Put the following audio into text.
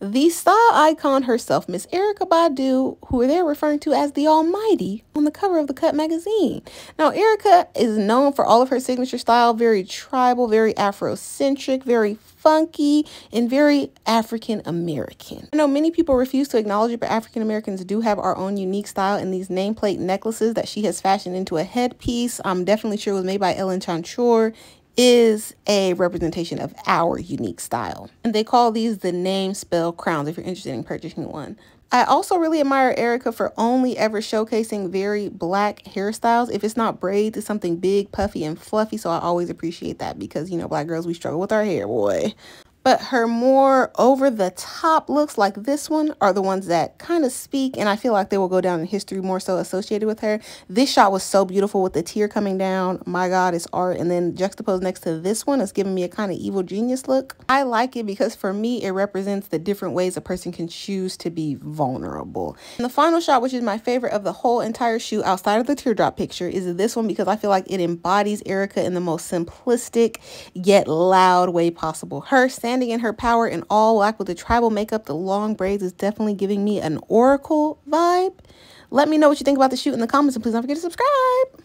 the style icon herself, Miss Erykah Badu, who they're referring to as the Almighty on the cover of the Cut magazine. Now, Erykah is known for all of her signature style, very tribal, very Afrocentric, very funky, and very African American. I know many people refuse to acknowledge it, but African Americans do have our own unique style in these nameplate necklaces that she has fashioned into a headpiece. I'm definitely sure it was made by Ellen Chancellor is a representation of our unique style. And they call these the name spell crowns if you're interested in purchasing one. I also really admire Erykah for only ever showcasing very black hairstyles. If it's not braids, it's something big, puffy, and fluffy. So I always appreciate that because, you know, black girls, we struggle with our hair, boy. But her more over the top looks like this one are the ones that kind of speak and I feel like they will go down in history more so associated with her. This shot was so beautiful with the tear coming down. My God, it's art. And then juxtaposed next to this one, it's giving me a kind of evil genius look. I like it because for me, it represents the different ways a person can choose to be vulnerable. And the final shot, which is my favorite of the whole entire shoot outside of the teardrop picture, is this one because I feel like it embodies Erykah in the most simplistic yet loud way possible. Her standing in her power in all black with the tribal makeup, the long braids is definitely giving me an oracle vibe. Let me know what you think about the shoot in the comments and please don't forget to subscribe.